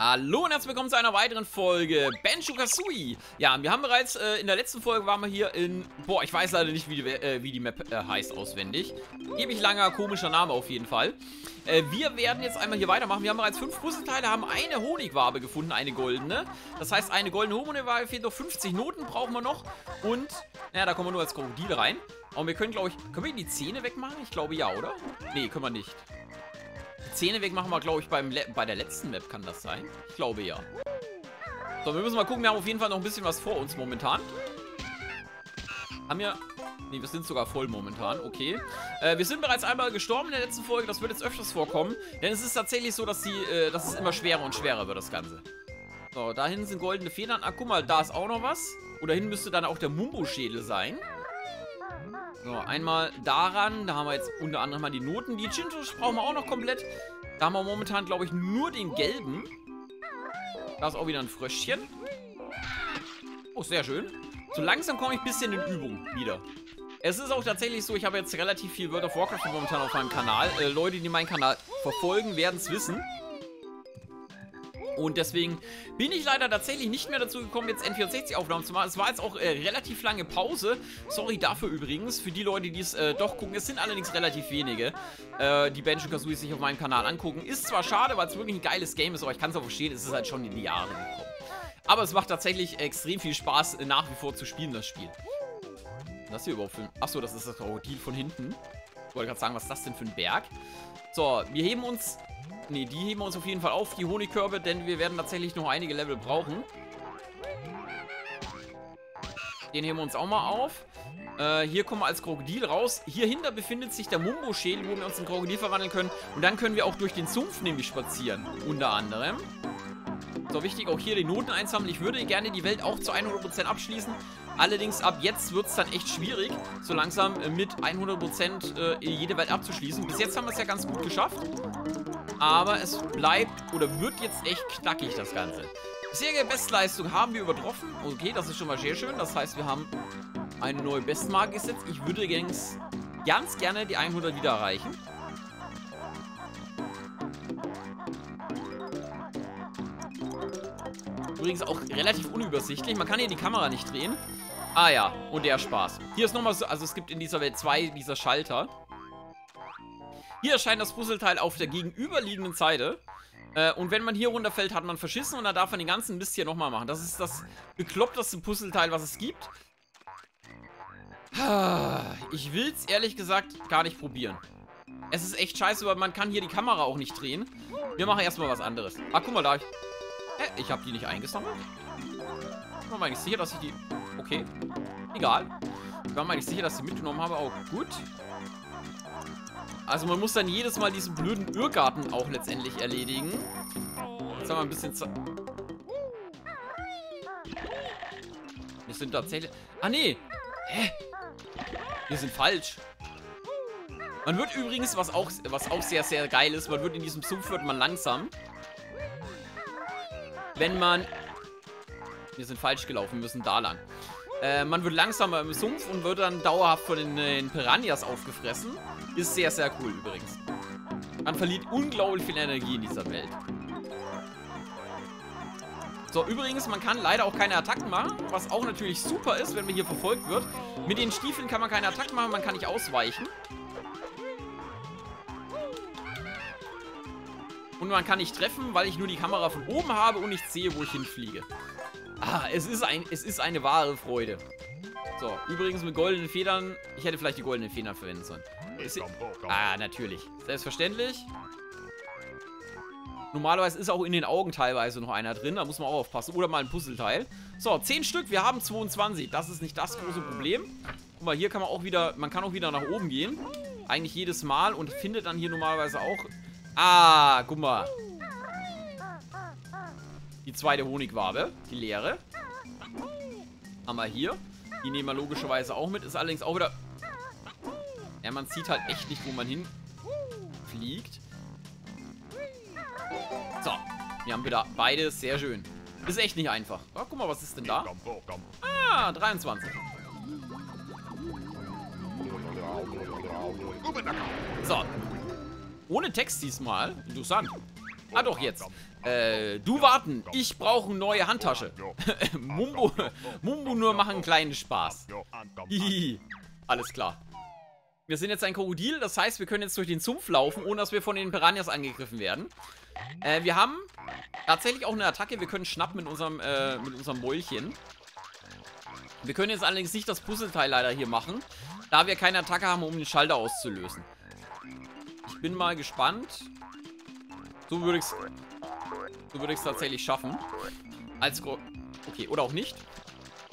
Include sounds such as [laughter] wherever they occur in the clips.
Hallo und herzlich willkommen zu einer weiteren Folge Banjo Kazooie. Ja, wir haben bereits äh, in der letzten Folge waren wir hier in. Boah, ich weiß leider nicht, wie die, äh, wie die Map äh, heißt auswendig. Ewig langer, komischer Name auf jeden Fall. Äh, wir werden jetzt einmal hier weitermachen. Wir haben bereits fünf Puzzleteile, haben eine Honigwabe gefunden, eine goldene. Das heißt, eine goldene Honigwabe fehlt noch 50 Noten, brauchen wir noch. Und, naja, da kommen wir nur als Krokodil rein. Und wir können, glaube ich, können wir die Zähne wegmachen? Ich glaube ja, oder? Nee, können wir nicht. Zähne weg machen wir, glaube ich, beim bei der letzten Map kann das sein. Ich glaube ja. So, wir müssen mal gucken. Wir haben auf jeden Fall noch ein bisschen was vor uns momentan. Haben wir... Ne, wir sind sogar voll momentan. Okay. Äh, wir sind bereits einmal gestorben in der letzten Folge. Das wird jetzt öfters vorkommen. Denn es ist tatsächlich so, dass, die, äh, dass es immer schwerer und schwerer wird, das Ganze. So, da hinten sind goldene Federn. Ah, guck mal, da ist auch noch was. Und da hinten müsste dann auch der Mumbo-Schädel sein. So, einmal daran. Da haben wir jetzt unter anderem mal die Noten. Die Chintos brauchen wir auch noch komplett. Da haben wir momentan, glaube ich, nur den gelben. Da ist auch wieder ein Fröschchen. Oh, sehr schön. So langsam komme ich ein bisschen in Übung wieder. Es ist auch tatsächlich so, ich habe jetzt relativ viel World of Warcraft momentan auf meinem Kanal. Äh, Leute, die meinen Kanal verfolgen, werden es wissen. Und deswegen bin ich leider tatsächlich nicht mehr dazu gekommen, jetzt N64-Aufnahmen zu machen. Es war jetzt auch äh, relativ lange Pause. Sorry dafür übrigens, für die Leute, die es äh, doch gucken. Es sind allerdings relativ wenige, äh, die Banjo-Kazooie sich auf meinem Kanal angucken. Ist zwar schade, weil es wirklich ein geiles Game ist, aber ich kann es auch verstehen, es ist halt schon in die Jahre gekommen. Aber es macht tatsächlich extrem viel Spaß, nach wie vor zu spielen, das Spiel. Was hier überhaupt für. Achso, das ist das Krokodil von hinten. Ich wollte gerade sagen, was ist das denn für ein Berg? So, wir heben uns Ne, die heben wir uns auf jeden Fall auf, die Honigkörbe, denn wir werden tatsächlich noch einige Level brauchen. Den heben wir uns auch mal auf. Äh, hier kommen wir als Krokodil raus. Hier hinter befindet sich der Mumbo-Schädel, wo wir uns in Krokodil verwandeln können. Und dann können wir auch durch den Sumpf nämlich spazieren, unter anderem. So, wichtig auch hier die Noten einsammeln. Ich würde gerne die Welt auch zu 100% abschließen. Allerdings ab jetzt wird es dann echt schwierig, so langsam mit 100% äh, jede Welt abzuschließen. Bis jetzt haben wir es ja ganz gut geschafft. Aber es bleibt oder wird jetzt echt knackig, das Ganze. Bisherige Bestleistung haben wir übertroffen. Okay, das ist schon mal sehr schön. Das heißt, wir haben eine neue Bestmarke gesetzt. Ich würde ganz, ganz gerne die 100 wieder erreichen. Übrigens auch relativ unübersichtlich. Man kann hier die Kamera nicht drehen. Ah ja, und der Spaß. Hier ist nochmal so, also es gibt in dieser Welt zwei dieser Schalter. Hier erscheint das Puzzleteil auf der gegenüberliegenden Seite. Äh, und wenn man hier runterfällt, hat man verschissen und dann darf man den ganzen Mist hier nochmal machen. Das ist das bekloppteste Puzzleteil, was es gibt. Ich will es ehrlich gesagt gar nicht probieren. Es ist echt scheiße, weil man kann hier die Kamera auch nicht drehen. Wir machen erstmal was anderes. Ah, guck mal da. Ich, äh, ich habe die nicht eingesammelt. Ich war mir nicht sicher, dass ich die... Okay. Egal. Ich war mir nicht sicher, dass ich die mitgenommen habe. Auch gut. Also man muss dann jedes Mal diesen blöden Irrgarten auch letztendlich erledigen. Jetzt haben wir ein bisschen Zeit. Wir sind tatsächlich... Ah, nee. Hä? Wir sind falsch. Man wird übrigens, was auch, was auch sehr, sehr geil ist, man wird in diesem Sumpf wird man langsam. Wenn man... Wir sind falsch gelaufen, müssen da lang. Äh, man wird langsamer im Sumpf und wird dann dauerhaft von den, äh, den Piranhas aufgefressen. Ist sehr, sehr cool übrigens. Man verliert unglaublich viel Energie in dieser Welt. So, übrigens, man kann leider auch keine Attacken machen, was auch natürlich super ist, wenn man hier verfolgt wird. Mit den Stiefeln kann man keine Attacken machen, man kann nicht ausweichen. Und man kann nicht treffen, weil ich nur die Kamera von oben habe und nicht sehe, wo ich hinfliege. Ah, es ist, ein, es ist eine wahre Freude. So, übrigens mit goldenen Federn. Ich hätte vielleicht die goldenen Federn verwenden sollen. Ist, ah, natürlich. Selbstverständlich. Normalerweise ist auch in den Augen teilweise noch einer drin. Da muss man auch aufpassen. Oder mal ein Puzzleteil. So, 10 Stück. Wir haben 22. Das ist nicht das große Problem. Guck mal, hier kann man auch wieder... Man kann auch wieder nach oben gehen. Eigentlich jedes Mal. Und findet dann hier normalerweise auch... Ah, guck mal. Die zweite Honigwabe. Die leere. Haben wir hier. Die nehmen wir logischerweise auch mit. Ist allerdings auch wieder... Ja, man sieht halt echt nicht, wo man hinfliegt. So. Wir haben wieder beide. Sehr schön. Ist echt nicht einfach. Oh, guck mal, was ist denn da? Ah, 23. So. Ohne Text diesmal. Interessant. Ah, doch, jetzt. Äh, du warten. Ich brauche eine neue Handtasche. [laughs] Mumbo, Mumbo nur machen einen kleinen Spaß. Alles klar. Wir sind jetzt ein Krokodil, das heißt, wir können jetzt durch den Sumpf laufen, ohne dass wir von den Piranhas angegriffen werden. Äh, wir haben tatsächlich auch eine Attacke. Wir können schnappen mit unserem, äh, mit unserem Mäulchen. Wir können jetzt allerdings nicht das Puzzleteil leider hier machen, da wir keine Attacke haben, um den Schalter auszulösen. Ich bin mal gespannt. So würde ich es so würde ich es tatsächlich schaffen. Als Gro Okay, oder auch nicht.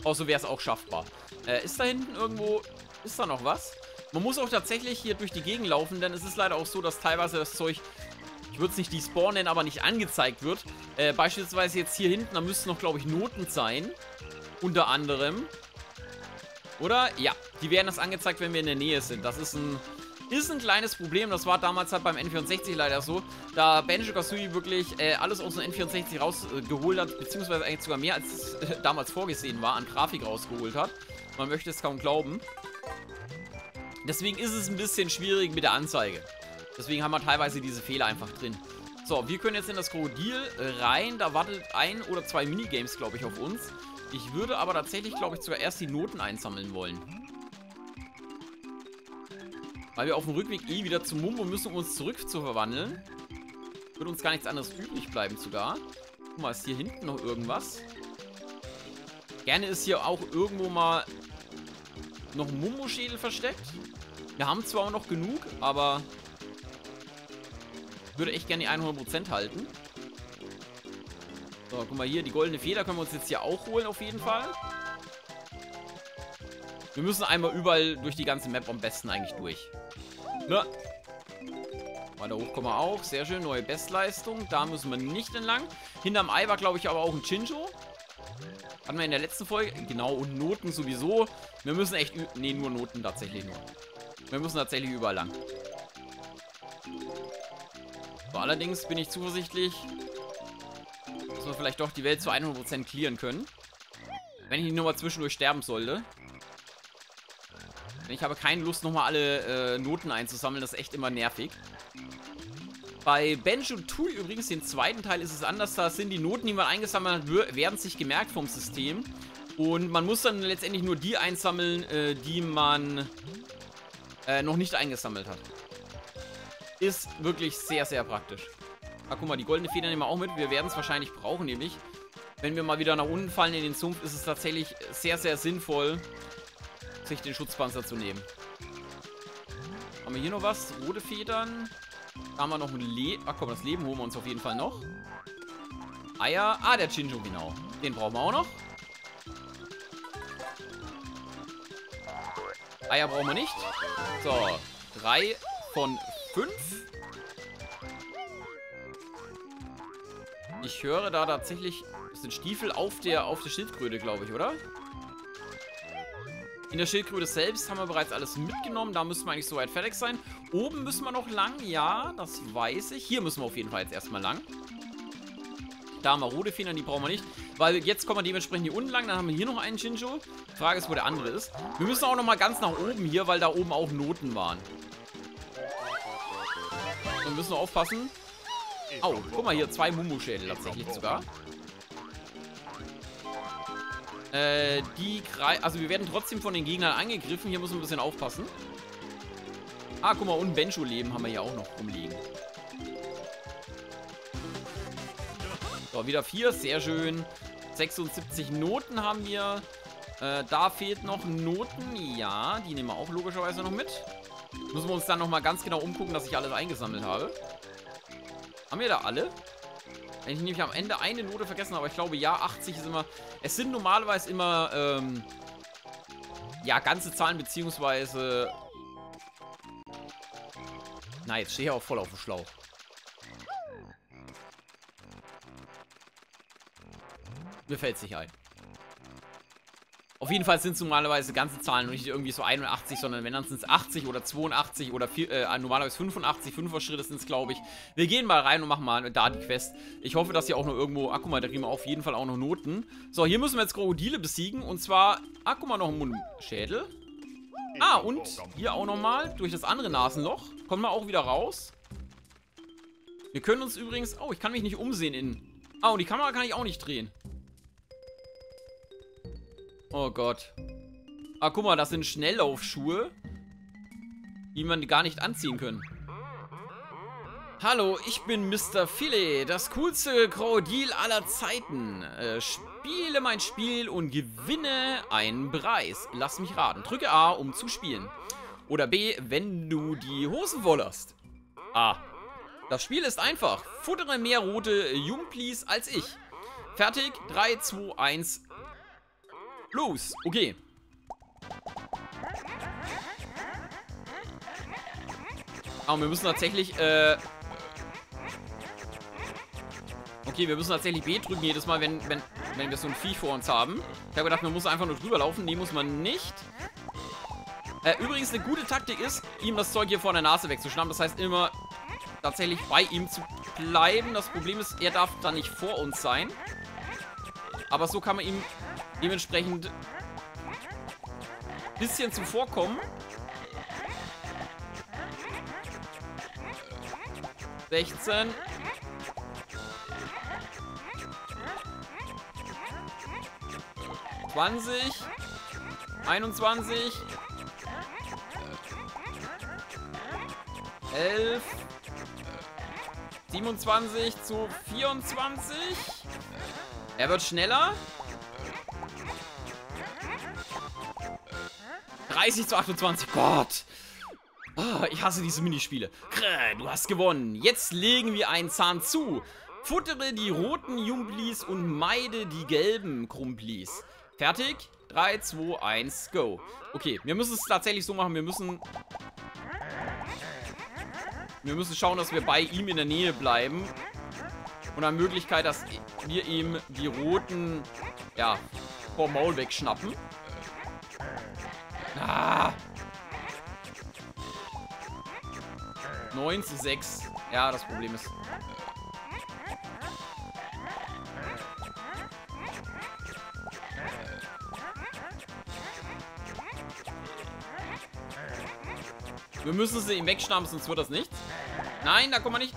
Außer wäre es auch schaffbar. Äh, ist da hinten irgendwo... Ist da noch was? Man muss auch tatsächlich hier durch die Gegend laufen, denn es ist leider auch so, dass teilweise das Zeug... Ich würde es nicht despawn nennen, aber nicht angezeigt wird. Äh, beispielsweise jetzt hier hinten, da müssten noch, glaube ich, Noten sein. Unter anderem. Oder? Ja, die werden das angezeigt, wenn wir in der Nähe sind. Das ist ein ist ein kleines Problem, das war damals halt beim N64 leider so, da Banjo-Kazooie wirklich äh, alles aus dem N64 rausgeholt äh, hat, beziehungsweise eigentlich sogar mehr als äh, damals vorgesehen war, an Grafik rausgeholt hat. Man möchte es kaum glauben. Deswegen ist es ein bisschen schwierig mit der Anzeige. Deswegen haben wir teilweise diese Fehler einfach drin. So, wir können jetzt in das Krokodil rein. Da wartet ein oder zwei Minigames, glaube ich, auf uns. Ich würde aber tatsächlich, glaube ich, sogar erst die Noten einsammeln wollen. Weil wir auf dem Rückweg eh wieder zum Mumbo müssen, um uns zurück zu verwandeln. Würde uns gar nichts anderes übrig bleiben sogar. Guck mal, ist hier hinten noch irgendwas? Gerne ist hier auch irgendwo mal noch ein Mumbo-Schädel versteckt. Wir haben zwar auch noch genug, aber würde echt gerne die 100% halten. So, guck mal hier, die goldene Feder können wir uns jetzt hier auch holen auf jeden Fall. Wir müssen einmal überall durch die ganze Map am besten eigentlich durch. Na. Weiter hoch kommen wir auch. Sehr schön. Neue Bestleistung. Da müssen wir nicht entlang. Hinterm Ei war, glaube ich, aber auch ein Chinjo. Hatten wir in der letzten Folge. Genau, und Noten sowieso. Wir müssen echt... Ne, nur Noten tatsächlich nur. Wir müssen tatsächlich überall lang. So, allerdings bin ich zuversichtlich, dass wir vielleicht doch die Welt zu 100% clearen können. Wenn ich nur mal zwischendurch sterben sollte. Ich habe keine Lust, nochmal alle äh, Noten einzusammeln. Das ist echt immer nervig. Bei Benjo Tui übrigens, den zweiten Teil, ist es anders. Da sind die Noten, die man eingesammelt hat, werden sich gemerkt vom System. Und man muss dann letztendlich nur die einsammeln, äh, die man äh, noch nicht eingesammelt hat. Ist wirklich sehr, sehr praktisch. Ah, guck mal, die goldene Feder nehmen wir auch mit. Wir werden es wahrscheinlich brauchen, nämlich. Wenn wir mal wieder nach unten fallen in den Sumpf, ist es tatsächlich sehr, sehr sinnvoll, sich den Schutzpanzer zu nehmen. Haben wir hier noch was? Rote Federn. Da haben wir noch ein Le... Ach komm, das Leben holen wir uns auf jeden Fall noch. Eier. Ah, der Chinjo, genau. Den brauchen wir auch noch. Eier brauchen wir nicht. So, drei von fünf. Ich höre da tatsächlich... Das sind Stiefel auf der, auf der Schildkröte, glaube ich, oder? In der Schildkröte selbst haben wir bereits alles mitgenommen. Da müssen wir eigentlich soweit fertig sein. Oben müssen wir noch lang. Ja, das weiß ich. Hier müssen wir auf jeden Fall jetzt erstmal lang. Da haben wir rote Federn, die brauchen wir nicht. Weil jetzt kommen wir dementsprechend hier unten lang. Dann haben wir hier noch einen Shinjo. Frage ist, wo der andere ist. Wir müssen auch nochmal ganz nach oben hier, weil da oben auch Noten waren. wir müssen noch aufpassen. Au, guck mal hier, zwei Mumu-Schädel tatsächlich sogar. Äh, die Also wir werden trotzdem von den Gegnern angegriffen. Hier muss man ein bisschen aufpassen. Ah, guck mal, und Bencho-Leben haben wir hier auch noch rumliegen. So, wieder vier. Sehr schön. 76 Noten haben wir. Äh, da fehlt noch Noten. Ja, die nehmen wir auch logischerweise noch mit. Müssen wir uns dann nochmal ganz genau umgucken, dass ich alles eingesammelt habe. Haben wir da alle? Wenn ich nämlich am Ende eine Note vergessen habe, ich glaube, ja, 80 ist immer... Es sind normalerweise immer, ähm... Ja, ganze Zahlen, beziehungsweise... Na, jetzt stehe ich auch voll auf dem Schlauch. Mir fällt es nicht ein. Auf jeden Fall sind es normalerweise ganze Zahlen und nicht irgendwie so 81, sondern wenn dann sind es 80 oder 82 oder vier, äh, normalerweise 85, 5er Schritte sind es, glaube ich. Wir gehen mal rein und machen mal da die Quest. Ich hoffe, dass hier auch noch irgendwo, guck mal, da kriegen wir auf jeden Fall auch noch Noten. So, hier müssen wir jetzt Krokodile besiegen und zwar, guck mal, noch ein Mundschädel. Ah, und hier auch nochmal, durch das andere Nasenloch, kommen wir auch wieder raus. Wir können uns übrigens, oh, ich kann mich nicht umsehen in Ah, und die Kamera kann ich auch nicht drehen. Oh Gott. Ah, guck mal, das sind Schnelllaufschuhe, die man gar nicht anziehen können. Hallo, ich bin Mr. Filet, das coolste Krokodil aller Zeiten. Äh, spiele mein Spiel und gewinne einen Preis. Lass mich raten. Drücke A, um zu spielen. Oder B, wenn du die Hosen voll hast. A. Das Spiel ist einfach. Futtere mehr rote Jumplis als ich. Fertig? 3, 2, 1. Los. Okay. Aber wir müssen tatsächlich, äh... Okay, wir müssen tatsächlich B drücken jedes Mal, wenn, wenn, wenn wir so ein Vieh vor uns haben. Ich habe gedacht, man muss einfach nur drüber laufen. Nee, muss man nicht. Äh, übrigens, eine gute Taktik ist, ihm das Zeug hier vor der Nase wegzuschnappen. Das heißt, immer tatsächlich bei ihm zu bleiben. Das Problem ist, er darf dann nicht vor uns sein. Aber so kann man ihm dementsprechend ein bisschen zuvorkommen. 16. Zwanzig. Einundzwanzig. Elf. 27 zu 24. Er wird schneller. 30 zu 28. Gott. Oh, ich hasse diese Minispiele. Krä, du hast gewonnen. Jetzt legen wir einen Zahn zu. Futtere die roten Jumplis und meide die gelben Krumplis. Fertig? 3, 2, 1, go. Okay, wir müssen es tatsächlich so machen. Wir müssen wir müssen schauen, dass wir bei ihm in der Nähe bleiben. Und eine Möglichkeit, dass wir ihm die roten, ja, vor Maul wegschnappen. Ah. 9 zu 6. Ja, das Problem ist... Wir müssen sie ihm wegschnappen, sonst wird das nichts. Nein, da kommen wir nicht.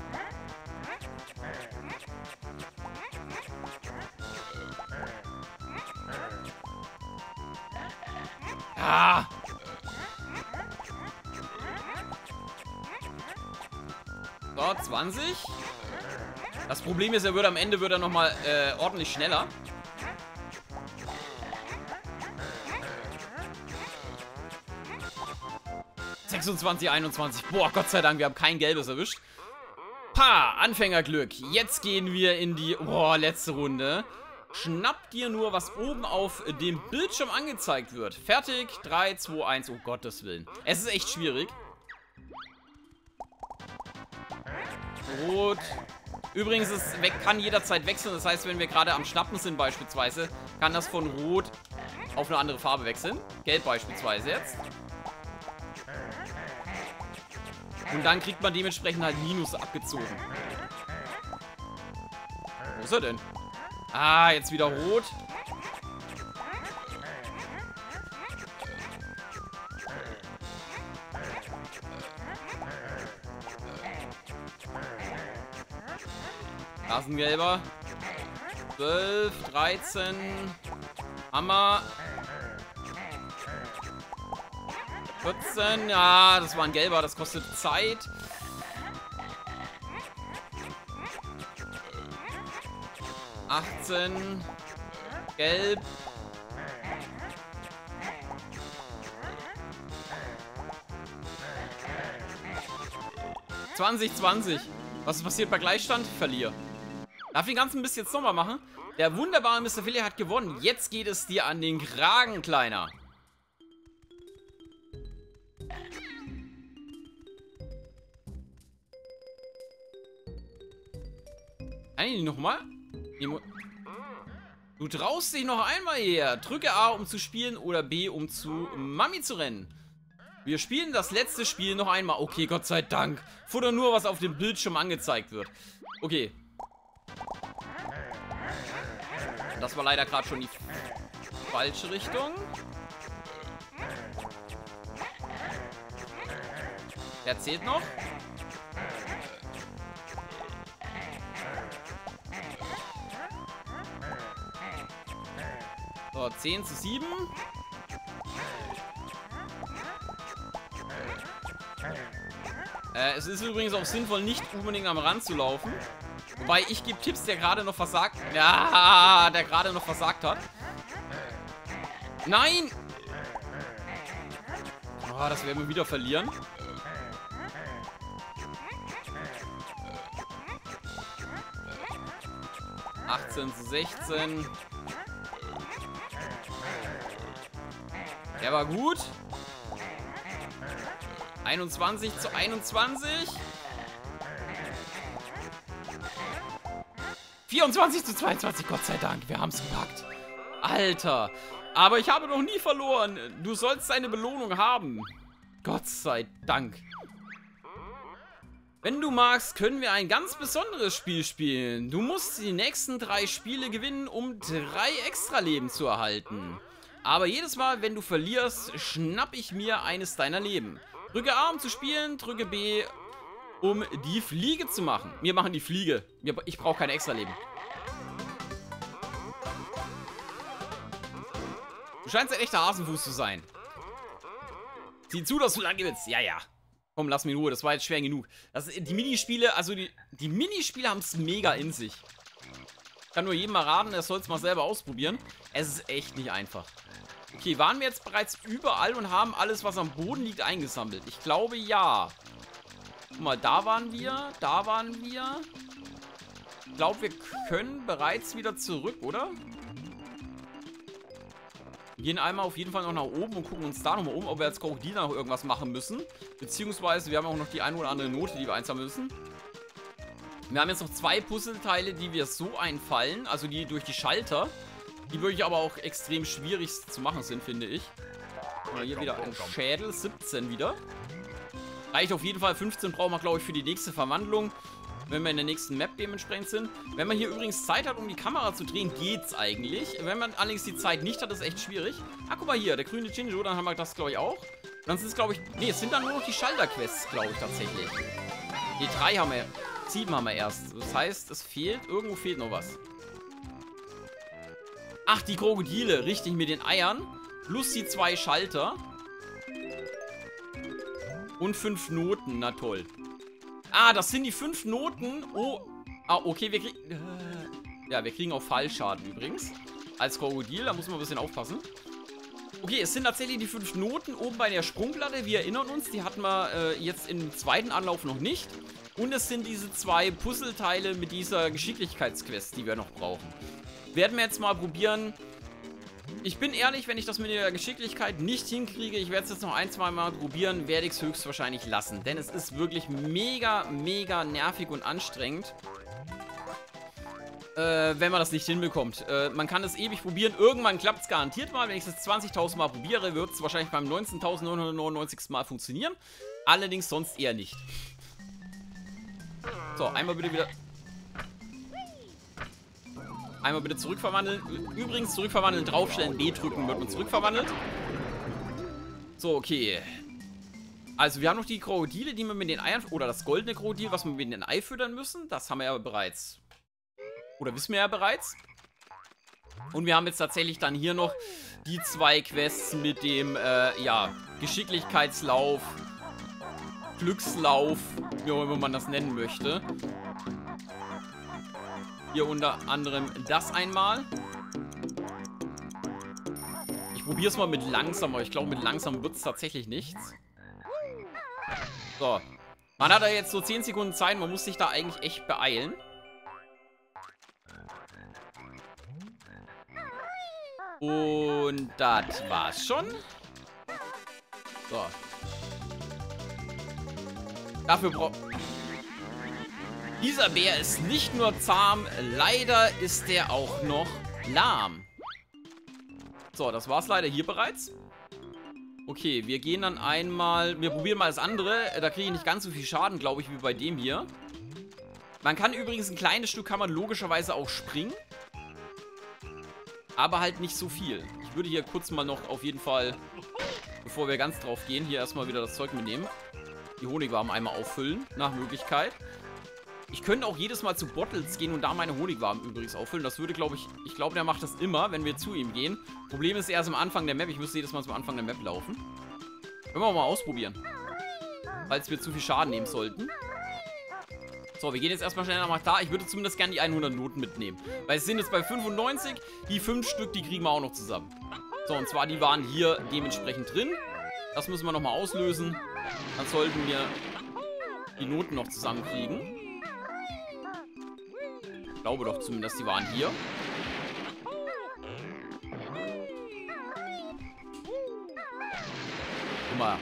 Ah! So, 20. Das Problem ist, er wird am Ende wird er nochmal äh, ordentlich schneller. 26, 21. Boah, Gott sei Dank, wir haben kein Gelbes erwischt. Pa, Anfängerglück. Jetzt gehen wir in die, boah, letzte Runde. Schnapp dir nur, was oben auf dem Bildschirm angezeigt wird. Fertig. 3, 2, 1. Oh Gottes Willen. Es ist echt schwierig. Rot. Übrigens, es kann jederzeit wechseln. Das heißt, wenn wir gerade am Schnappen sind beispielsweise, kann das von Rot auf eine andere Farbe wechseln. Gelb beispielsweise jetzt. Und dann kriegt man dementsprechend halt Minus abgezogen. Wo ist er denn? Ah, jetzt wieder rot. Rasengelber. 12, 13. Hammer. 14. Ja, das war ein gelber. Das kostet Zeit. Achtzehn. Gelb. Zwanzig, zwanzig. Was ist passiert bei Gleichstand? Verliere. Darf ich den ganzen Mist jetzt nochmal machen? Der wunderbare Mr. Philly hat gewonnen. Jetzt geht es dir an den Kragen, Kleiner. Nein, nochmal? Du traust dich noch einmal her. Drücke A, um zu spielen oder B, um zu Mami zu rennen. Wir spielen das letzte Spiel noch einmal. Okay, Gott sei Dank. Futter nur, was auf dem Bildschirm angezeigt wird. Okay. Das war leider gerade schon die falsche Richtung. Der zählt noch. So, 10 zu 7. Äh, es ist übrigens auch sinnvoll, nicht unbedingt am Rand zu laufen. Wobei, ich gebe Tipps, der gerade noch versagt... Ja, der gerade noch versagt hat. Nein! Oh, das werden wir wieder verlieren. Zu sechzehn. Der war gut. 21 zu 21. 24 zu 22, Gott sei Dank. Wir haben es gepackt. Alter. Aber ich habe noch nie verloren. Du sollst deine Belohnung haben. Gott sei Dank. Wenn du magst, können wir ein ganz besonderes Spiel spielen. Du musst die nächsten drei Spiele gewinnen, um drei Extra-Leben zu erhalten. Aber jedes Mal, wenn du verlierst, schnapp ich mir eines deiner Leben. Drücke A, um zu spielen, drücke B, um die Fliege zu machen. Wir machen die Fliege. Ich brauche keine Extra-Leben. Du scheinst ein echter Hasenfuß zu sein. Sieh zu, dass du lang gewinnst. Ja, ja. Komm, lass mich in Ruhe. Das war jetzt schwer genug. Das, die Minispiele, also die, die Minispiele haben es mega in sich. Ich kann nur jedem mal raten, er soll es mal selber ausprobieren. Es ist echt nicht einfach. Okay, waren wir jetzt bereits überall und haben alles, was am Boden liegt, eingesammelt? Ich glaube, ja. Guck mal, da waren wir, da waren wir. Ich glaube, wir können bereits wieder zurück, oder? Wir gehen einmal auf jeden Fall noch nach oben und gucken uns da nochmal um, ob wir als Krokodil noch irgendwas machen müssen. Beziehungsweise, wir haben auch noch die eine oder andere Note, die wir einsammeln müssen. Wir haben jetzt noch zwei Puzzleteile, die wir so einfallen, also die durch die Schalter. Die wirklich aber auch extrem schwierig zu machen sind, finde ich. Oder hier wieder ein Schädel, 17 wieder. Reicht auf jeden Fall, 15 brauchen wir, glaube ich, für die nächste Verwandlung. Wenn wir in der nächsten Map dementsprechend sind. Wenn man hier übrigens Zeit hat, um die Kamera zu drehen, geht's eigentlich. Wenn man allerdings die Zeit nicht hat, ist echt schwierig. Ah, guck mal hier, der grüne Jinjo, dann haben wir das, glaube ich, auch. Dann sind es, glaube ich... Ne, es sind dann nur noch die Schalter-Quests, glaube ich, tatsächlich. Die drei haben wir... Sieben haben wir erst. Das heißt, es fehlt... Irgendwo fehlt noch was. Ach, die Krokodile. Richtig, mit den Eiern. Plus die zwei Schalter. Und fünf Noten. Na toll. Ah, das sind die fünf Noten. Oh. Ah, okay, wir kriegen... Äh, ja, wir kriegen auch Fallschaden übrigens. Als Krokodil, da muss man ein bisschen aufpassen. Okay, es sind tatsächlich die fünf Noten oben bei der Sprungplatte. Wir erinnern uns, die hatten wir äh, jetzt im zweiten Anlauf noch nicht. Und es sind diese zwei Puzzleteile mit dieser Geschicklichkeitsquest, die wir noch brauchen. Werden wir jetzt mal probieren. Ich bin ehrlich, wenn ich das mit der Geschicklichkeit nicht hinkriege, ich werde es jetzt noch ein, zwei Mal probieren, werde ich es höchstwahrscheinlich lassen. Denn es ist wirklich mega, mega nervig und anstrengend. Äh, wenn man das nicht hinbekommt. Äh, man kann es ewig probieren. Irgendwann klappt es garantiert mal. Wenn ich es 20.000 Mal probiere, wird es wahrscheinlich beim 19.999. Mal funktionieren. Allerdings sonst eher nicht. So, einmal bitte wieder Einmal bitte zurückverwandeln. Übrigens, zurückverwandeln, draufstellen, B drücken, wird man zurückverwandelt. So, okay. Also, wir haben noch die Krokodile, die wir mit den Eiern... Oder das goldene Krokodil, was wir mit den Ei füttern müssen. Das haben wir ja bereits. Oder wissen wir ja bereits. Und wir haben jetzt tatsächlich dann hier noch die zwei Quests mit dem, äh, ja, Geschicklichkeitslauf, Glückslauf, wie auch immer man das nennen möchte. Hier unter anderem das einmal. Ich probiere es mal mit langsam, aber ich glaube, mit langsam wird es tatsächlich nichts. So. Man hat da jetzt so 10 Sekunden Zeit, man muss sich da eigentlich echt beeilen. Und das war's schon. So. Dafür braucht... Dieser Bär ist nicht nur zahm, leider ist er auch noch lahm. So, das war's leider hier bereits. Okay, wir gehen dann einmal... Wir probieren mal das andere. Da kriege ich nicht ganz so viel Schaden, glaube ich, wie bei dem hier. Man kann übrigens ein kleines Stück, kann man logischerweise auch springen. Aber halt nicht so viel. Ich würde hier kurz mal noch auf jeden Fall, bevor wir ganz drauf gehen, hier erstmal wieder das Zeug mitnehmen. Die Honigwaben einmal auffüllen, nach Möglichkeit. Ich könnte auch jedes Mal zu Bottles gehen und da meine Honigwaben übrigens auffüllen. Das würde, glaube ich, ich glaube, der macht das immer, wenn wir zu ihm gehen. Problem ist erst am Anfang der Map. Ich müsste jedes Mal zum Anfang der Map laufen. Können wir mal ausprobieren. Falls wir zu viel Schaden nehmen sollten. So, wir gehen jetzt erstmal schnell nach da. Ich würde zumindest gerne die 100 Noten mitnehmen. Weil es sind jetzt bei 95. Die 5 Stück, die kriegen wir auch noch zusammen. So, und zwar, die waren hier dementsprechend drin. Das müssen wir nochmal auslösen. Dann sollten wir die Noten noch zusammenkriegen. Ich glaube doch zumindest, die waren hier. Guck mal.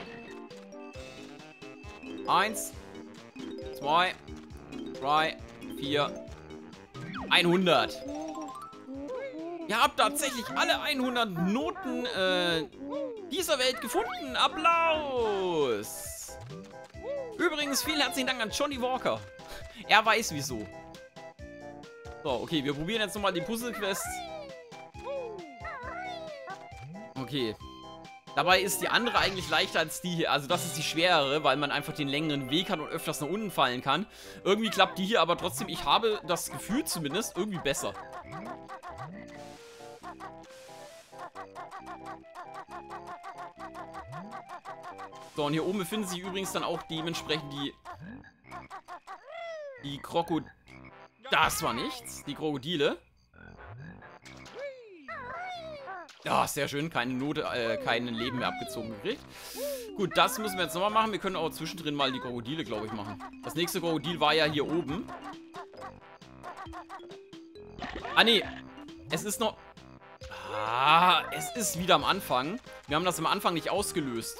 Eins, zwei, drei, vier, 100. Ihr habt tatsächlich alle 100 Noten äh, dieser Welt gefunden. Applaus! Übrigens, vielen herzlichen Dank an Johnny Walker. Er weiß wieso. So, okay, wir probieren jetzt nochmal die Puzzle-Quest. Okay. Dabei ist die andere eigentlich leichter als die hier. Also das ist die schwerere, weil man einfach den längeren Weg hat und öfters nach unten fallen kann. Irgendwie klappt die hier aber trotzdem, ich habe das Gefühl zumindest, irgendwie besser. So, und hier oben befinden sich übrigens dann auch dementsprechend die... Die Krokodil... Das war nichts. Die Krokodile. Ja, sehr schön. Keine Note, äh, kein Leben mehr abgezogen gekriegt. Gut, das müssen wir jetzt nochmal machen. Wir können auch zwischendrin mal die Krokodile, glaube ich, machen. Das nächste Krokodil war ja hier oben. Ah, nee. Es ist noch... Ah, es ist wieder am Anfang. Wir haben das am Anfang nicht ausgelöst.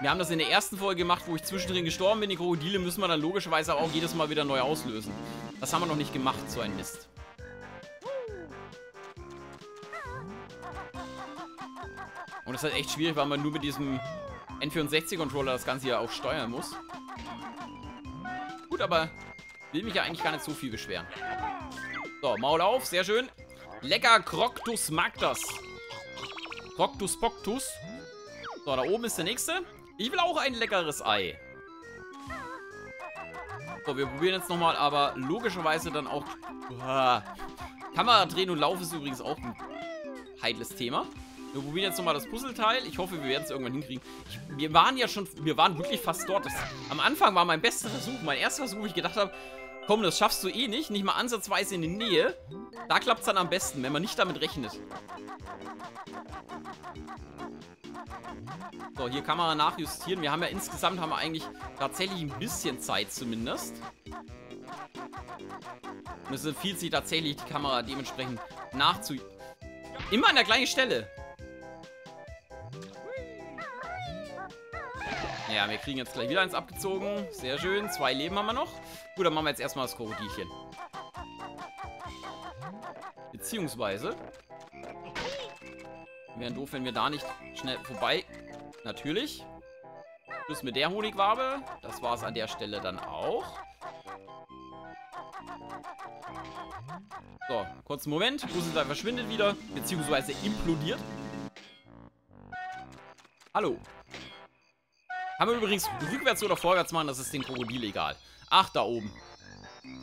Wir haben das in der ersten Folge gemacht, wo ich zwischendrin gestorben bin. Die Krokodile müssen wir dann logischerweise auch jedes Mal wieder neu auslösen. Das haben wir noch nicht gemacht, so ein Mist. Und das ist halt echt schwierig, weil man nur mit diesem N64-Controller das Ganze hier auch steuern muss. Gut, aber will mich ja eigentlich gar nicht so viel beschweren. So, Maul auf, sehr schön. Lecker, Croctus mag das. Croctus Poctus. So, da oben ist der nächste. Ich will auch ein leckeres Ei. So, wir probieren jetzt nochmal, aber logischerweise dann auch... Uh, Kamera drehen und Lauf ist übrigens auch ein heikles Thema. Wir probieren jetzt nochmal das Puzzleteil. Ich hoffe, wir werden es irgendwann hinkriegen. Ich, wir waren ja schon... Wir waren wirklich fast dort. Das, am Anfang war mein bester Versuch. Mein erster Versuch, wo ich gedacht habe, komm, das schaffst du eh nicht. Nicht mal ansatzweise in die Nähe. Da klappt es dann am besten, wenn man nicht damit rechnet. So, hier man nachjustieren. Wir haben ja insgesamt haben wir eigentlich tatsächlich ein bisschen Zeit zumindest. Und es empfiehlt sich tatsächlich, die Kamera dementsprechend nachzu... Immer an der gleichen Stelle. Ja, wir kriegen jetzt gleich wieder eins abgezogen. Sehr schön. Zwei Leben haben wir noch. Gut, dann machen wir jetzt erstmal das Krokodilchen. Beziehungsweise... Wäre doof, wenn wir da nicht schnell vorbei Natürlich. Plus mit der Honigwabe. Das war es an der Stelle dann auch. So, kurzen Moment. Puzzleteil verschwindet wieder, beziehungsweise implodiert. Hallo. Haben wir übrigens rückwärts oder vorwärts machen, das ist den Krokodil egal. Ach, da oben.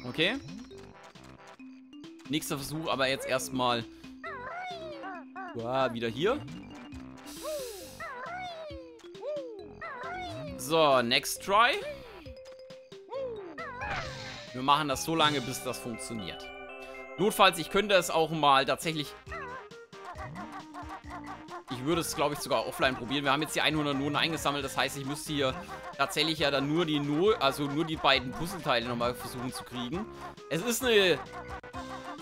Okay. Nächster Versuch, aber jetzt erstmal... Ja, wieder hier. So, next try. Wir machen das so lange, bis das funktioniert. Notfalls, ich könnte es auch mal tatsächlich... Ich würde es, glaube ich, sogar offline probieren. Wir haben jetzt die 100 Noten eingesammelt. Das heißt, ich müsste hier tatsächlich ja dann nur die no also nur die beiden Puzzleteile nochmal versuchen zu kriegen. Es ist eine...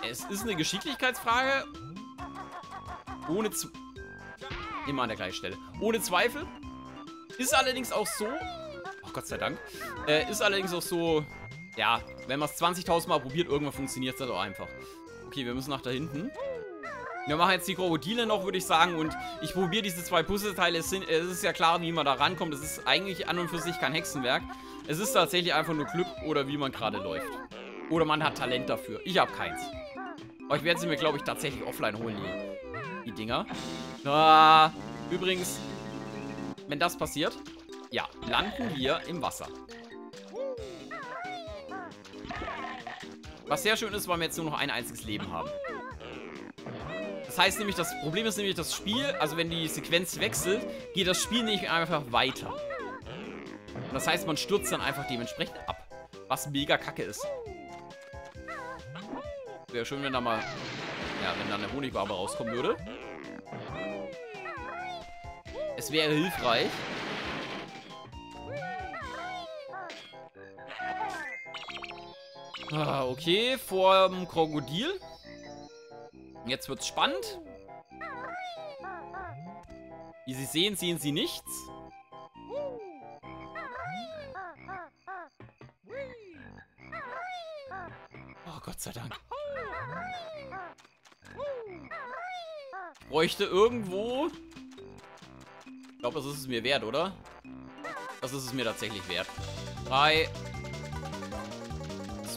Es ist eine Geschicklichkeitsfrage. Ohne... Immer an der gleichen Stelle. Ohne Zweifel. Ist allerdings auch so, oh Gott sei Dank, äh, ist allerdings auch so, ja, wenn man es 20.000 Mal probiert, irgendwann funktioniert es halt auch einfach. Okay, wir müssen nach da hinten. Wir machen jetzt die Krokodile noch, würde ich sagen. Und ich probiere diese zwei Puzzleteile. Es, es ist ja klar, wie man da rankommt. Es ist eigentlich an und für sich kein Hexenwerk. Es ist tatsächlich einfach nur Glück oder wie man gerade läuft. Oder man hat Talent dafür. Ich habe keins. Aber ich werde sie mir, glaube ich, tatsächlich offline holen, die, die Dinger. Ah, übrigens, wenn das passiert, ja, landen wir im Wasser. Was sehr schön ist, weil wir jetzt nur noch ein einziges Leben haben. Heißt nämlich, das Problem ist nämlich, das Spiel, also wenn die Sequenz wechselt, geht das Spiel nicht einfach weiter. Und das heißt, man stürzt dann einfach dementsprechend ab. Was mega kacke ist. Wäre schön, wenn da mal, ja, wenn da eine Honigwabe rauskommen würde. Es wäre hilfreich. Ah, okay, vor dem Krokodil. Jetzt wird's spannend. Wie Sie sehen, sehen Sie nichts. Oh, Gott sei Dank. Ich bräuchte irgendwo... Ich glaube, das ist es mir wert, oder? Das ist es mir tatsächlich wert. Drei,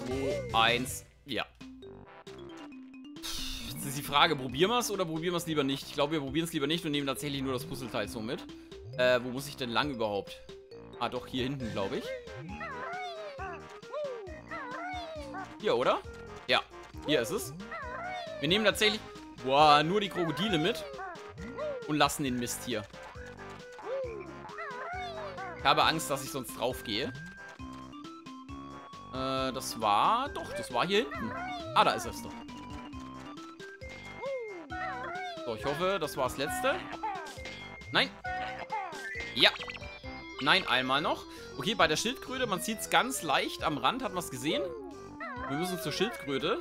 2, 1, ja. Jetzt ist die Frage, probieren wir es oder probieren wir es lieber nicht? Ich glaube, wir probieren es lieber nicht und nehmen tatsächlich nur das Puzzleteil so mit. Äh, wo muss ich denn lang überhaupt? Ah, doch, hier hinten, glaube ich. Hier, oder? Ja, hier ist es. Wir nehmen tatsächlich boah, nur die Krokodile mit und lassen den Mist hier. Ich habe Angst, dass ich sonst drauf gehe. Äh, das war... Doch, das war hier hinten. Ah, da ist es doch. So, ich hoffe, das war das letzte. Nein. Ja. Nein, einmal noch. Okay, bei der Schildkröte, man sieht es ganz leicht am Rand. Hat man es gesehen? Wir müssen zur Schildkröte.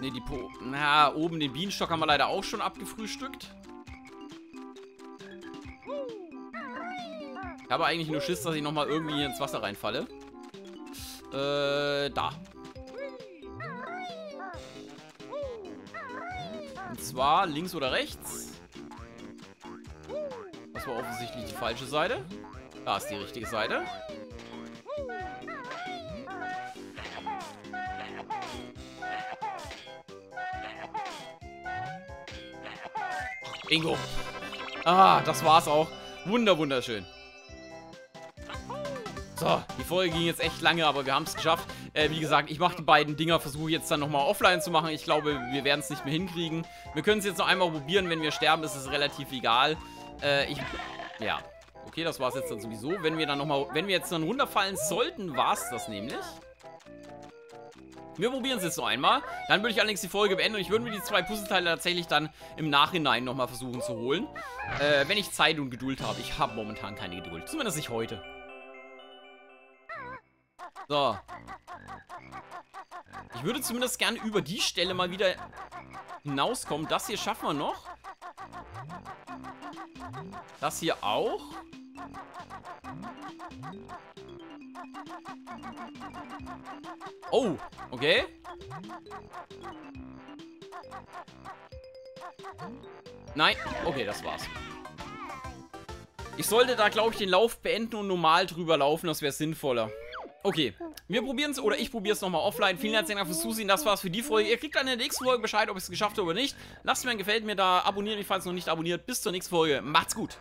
Ne, die po... Na, oben den Bienenstock haben wir leider auch schon abgefrühstückt. Ich habe eigentlich nur Schiss, dass ich nochmal irgendwie ins Wasser reinfalle. Äh, da. Zwar links oder rechts. Das war offensichtlich die falsche Seite. Da ist die richtige Seite. Bingo. Ah, das war's auch. Wunder, wunderschön. So, die Folge ging jetzt echt lange, aber wir haben es geschafft. Äh, wie gesagt, ich mache die beiden Dinger, versuche jetzt dann nochmal offline zu machen. Ich glaube, wir werden es nicht mehr hinkriegen. Wir können es jetzt noch einmal probieren. Wenn wir sterben, ist es relativ egal. Äh, ich... Ja. Okay, das war es jetzt dann sowieso. Wenn wir dann nochmal... Wenn wir jetzt dann runterfallen sollten, war es das nämlich. Wir probieren es jetzt noch einmal. Dann würde ich allerdings die Folge beenden und ich würde mir die zwei Puzzleteile tatsächlich dann im Nachhinein nochmal versuchen zu holen. Äh, wenn ich Zeit und Geduld habe. Ich habe momentan keine Geduld. Zumindest nicht heute. So. Ich würde zumindest gerne über die Stelle mal wieder hinauskommen. Das hier schaffen wir noch. Das hier auch. Oh, okay. Nein, okay, das war's. Ich sollte da, glaube ich, den Lauf beenden und normal drüber laufen. Das wäre sinnvoller. Okay, wir probieren es oder ich probiere es nochmal offline. Vielen herzlichen Dank fürs Zusehen. Das war's für die Folge. Ihr kriegt dann in der nächsten Folge Bescheid, ob ich es geschafft habe oder nicht. Lasst mir ein Gefällt mir da, abonnieren, falls noch nicht abonniert. Bis zur nächsten Folge. Macht's gut.